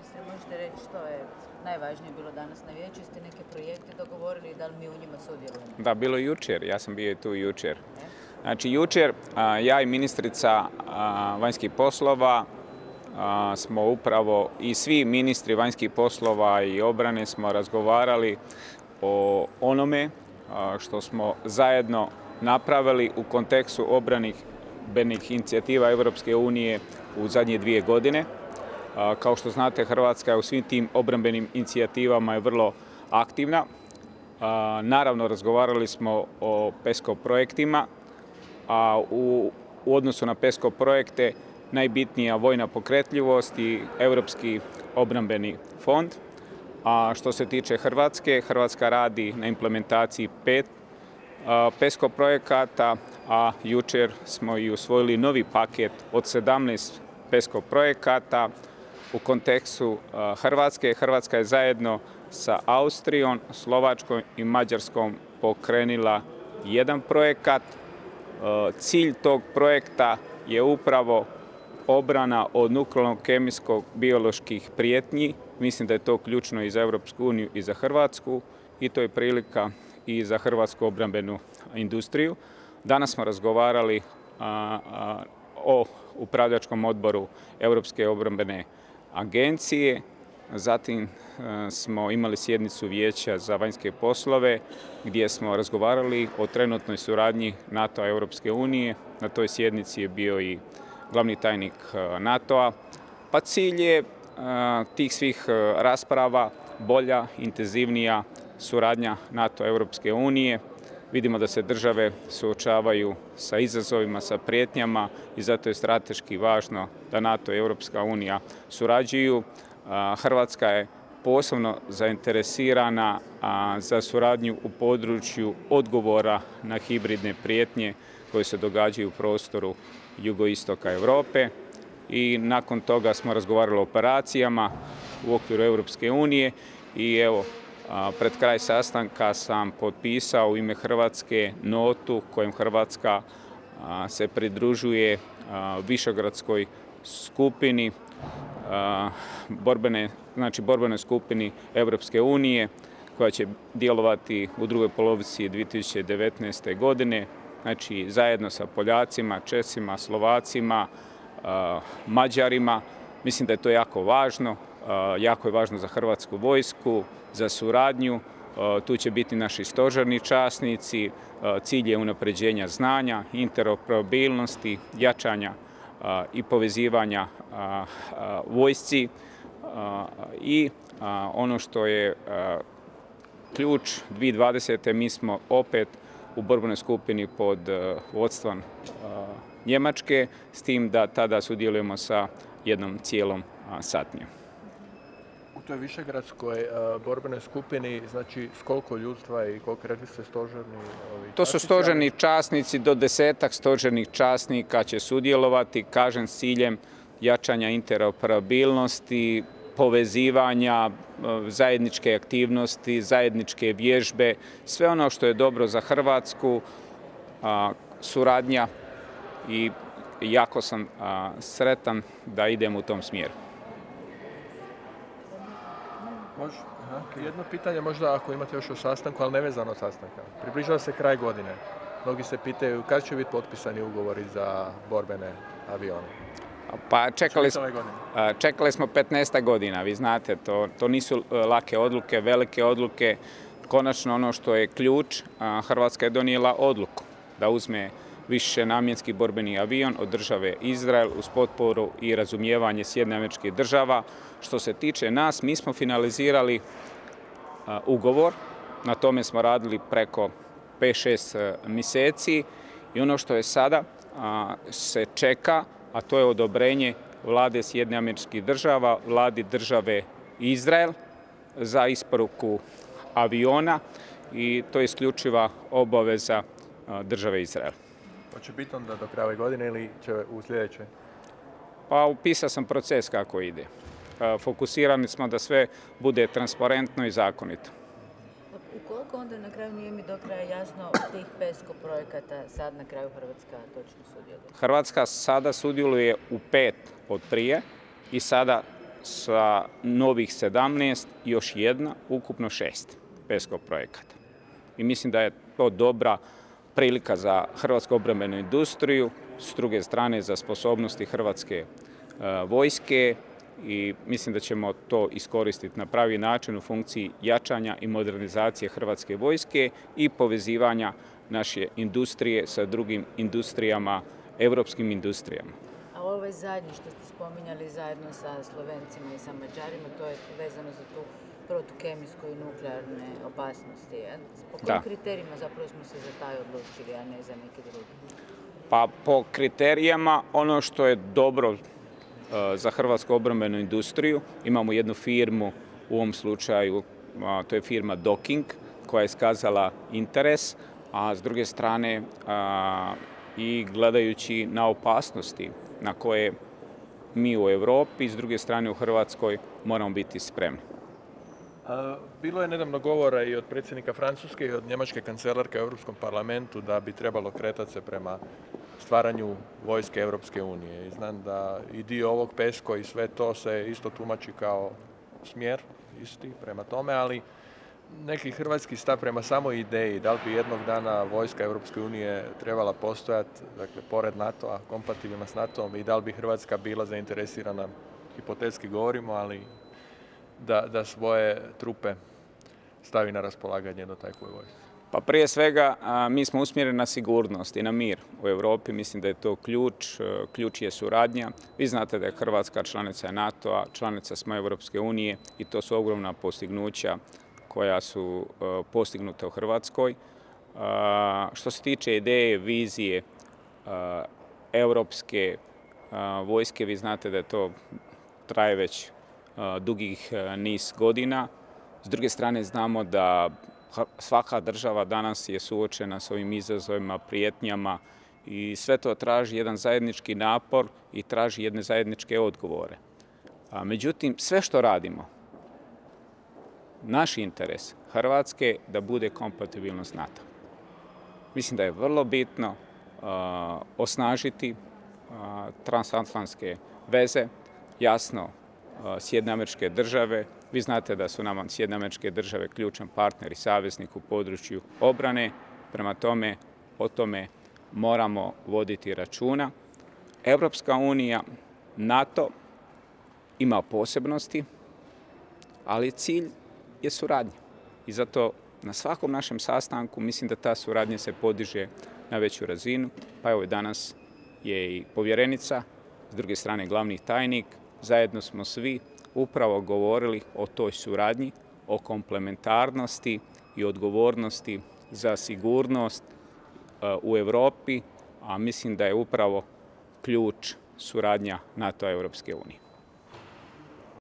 ministre, možete reći što je najvažnije bilo danas na vijeću? Ste neke projekte dogovorili i da li mi u njima sudjelujemo? Da, bilo je jučer, ja sam bio tu jučer. Znači jučer ja i ministrica vanjskih poslova smo upravo i svi ministri vanjskih poslova i obrane smo razgovarali o onome što smo zajedno napravili u kontekstu obranih benih inicijativa Europske unije u zadnje dvije godine. Kao što znate, Hrvatska je u svim tim obrambenim inicijativama je vrlo aktivna. Naravno, razgovarali smo o PESCO projektima, a u, odnosu na PESCO projekte najbitnija vojna pokretljivost i Europski obrambeni fond. A što se tiče Hrvatske, Hrvatska radi na implementaciji pet PESCO projekata, a jučer smo i usvojili novi paket od 17 PESCO projekata u kontekstu Hrvatske. Hrvatska je zajedno sa Austrijom, Slovačkom i Mađarskom pokrenila jedan projekat. Cilj tog projekta je upravo obrana od nuklearnog, kemijskog, bioloških prijetnji. Mislim da je to ključno i za Europsku uniju i za Hrvatsku i to je prilika i za hrvatsku obrambenu industriju. Danas smo razgovarali o upravljačkom odboru Europske obrambene agencije, zatim smo imali sjednicu vijeća za vanjske poslove gdje smo razgovarali o trenutnoj suradnji NATO-a i Europske unije. Na toj sjednici je bio i glavni tajnik NATO-a. Pa cilj je tih svih rasprava bolja, intenzivnija suradnja NATO-Europske unije. Vidimo da se države suočavaju sa izazovima, sa prijetnjama i zato je strateški važno da NATO i Europska unija surađuju. Hrvatska je posebno zainteresirana za suradnju u području odgovora na hibridne prijetnje koje se događaju u prostoru jugoistoka Europe i nakon toga smo razgovarali o operacijama u okviru Europske unije i evo Pred kraj sastanka sam potpisao u ime Hrvatske notu kojom Hrvatska se pridružuje Višegradskoj skupini, borbene, znači borbenoj skupini Europske unije koja će djelovati u drugoj polovici 2019. godine, znači zajedno sa Poljacima, Česima, Slovacima, Mađarima. Mislim da je to jako važno, jako je važno za Hrvatsku vojsku, za suradnju. Tu će biti naši stožarni časnici, cilj je unapređenja znanja, interoperabilnosti, jačanja i povezivanja vojsci i ono što je ključ 2020. mi smo opet u borbenoj skupini pod vodstvom Njemačke, s tim da tada sudjelujemo sa jednom cijelom satnjom toj višegradskoj borbenoj skupini, znači s koliko ljudstva i koliko rekli ste stožerni? To su stožerni časnici, do desetak stožernih časnika će sudjelovati, kažem, s ciljem jačanja interoperabilnosti, povezivanja, zajedničke aktivnosti, zajedničke vježbe, sve ono što je dobro za Hrvatsku, suradnja i jako sam sretan da idem u tom smjeru. Može. Jedno pitanje možda ako imate još o sastanku, ali nevezano sastanka. Približava se kraj godine. Mnogi se pitaju kad će biti potpisani ugovori za borbene avione. Pa čekali smo, čekali smo 15 godina, vi znate, to, to nisu e, lake odluke, velike odluke. Konačno ono što je ključ, Hrvatska je donijela odluku da uzme više namjenski borbeni avion od države Izrael uz potporu i razumijevanje Sjedne američke država. Što se tiče nas, mi smo finalizirali ugovor, na tome smo radili preko 5-6 mjeseci i ono što je sada se čeka, a to je odobrenje vlade Sjedne američke država, vladi države Izrael za isporuku aviona i to je isključiva obaveza države Izrael. Hoće biti onda do kraja godine ili će u sljedećoj? Pa upisao sam proces kako ide. Fokusirani smo da sve bude transparentno i zakonito. U koliko onda na kraju nije mi do kraja jasno tih PESCO projekata sad na kraju Hrvatska točno sudjeluje? Hrvatska sada sudjeluje u pet od prije i sada sa novih 17 još jedna, ukupno šest PESCO projekata. I mislim da je to dobra prilika za hrvatsku obrambenu industriju, s druge strane za sposobnosti hrvatske e, vojske i mislim da ćemo to iskoristiti na pravi način u funkciji jačanja i modernizacije hrvatske vojske i povezivanja naše industrije sa drugim industrijama, europskim industrijama. A ovaj zadnji što ste spominjali zajedno sa Slovencima i sa Mađarima, to je vezano za tu protukemijsku i nuklearne opasnosti. Po kojim kriterijima zapravo smo se za taj odlučili, a ne za neki drugi? Pa po kriterijama ono što je dobro e, za hrvatsku obrambenu industriju, imamo jednu firmu u ovom slučaju, to je firma Docking, koja je iskazala interes, a s druge strane i gledajući na opasnosti na koje mi u Europi, s druge strane u Hrvatskoj moramo biti spremni. Bilo je nedavno govora i od predsjednika Francuske i od njemačke kancelarke u Europskom parlamentu da bi trebalo kretati se prema stvaranju vojske Europske unije. I znam da i dio ovog PESCO i sve to se isto tumači kao smjer isti prema tome, ali neki hrvatski stav prema samoj ideji, da li bi jednog dana vojska Europske unije trebala postojati, dakle, pored NATO-a, kompatibilna s NATO-om i da li bi Hrvatska bila zainteresirana, hipotetski govorimo, ali da, da svoje trupe stavi na raspolaganje do takve vojske? Pa prije svega mi smo usmjereni na sigurnost i na mir u Europi. Mislim da je to ključ. E, ključ je suradnja. Vi znate da je Hrvatska članica NATO-a, članica smo Europske unije i to su ogromna postignuća koja su e, postignuta u Hrvatskoj. Što se tiče ideje, vizije europske vojske, vi znate da to traje već dugih niz godina. S druge strane znamo da svaka država danas je suočena s ovim izazovima, prijetnjama i sve to traži jedan zajednički napor i traži jedne zajedničke odgovore. Međutim, sve što radimo, naš interes Hrvatske da bude kompatibilno s NATO. Mislim da je vrlo bitno osnažiti transatlantske veze, jasno Sjedne američke države. Vi znate da su nama Sjedne američke države ključan partner i saveznik u području obrane. Prema tome, o tome moramo voditi računa. Europska unija, NATO ima posebnosti, ali cilj je suradnja. I zato na svakom našem sastanku mislim da ta suradnja se podiže na veću razinu. Pa evo danas je i povjerenica, s druge strane glavni tajnik, zajedno smo svi upravo govorili o toj suradnji, o komplementarnosti i odgovornosti za sigurnost e, u Europi, a mislim da je upravo ključ suradnja NATO-Europske unije.